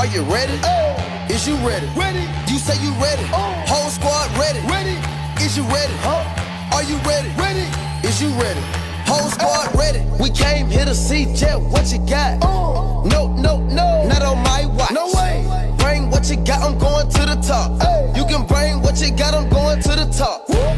Are you ready? Oh. Is you ready? Ready. You say you ready. Oh. Whole squad ready. Ready. Is you ready? Huh? Are you ready? Ready. Is you ready? Whole oh. squad ready. We came here to see Jet. What you got? Oh. No, no, no. Not on my watch. No way. Bring what you got. I'm going to the top. Hey. You can bring what you got. I'm going to the top. Woo.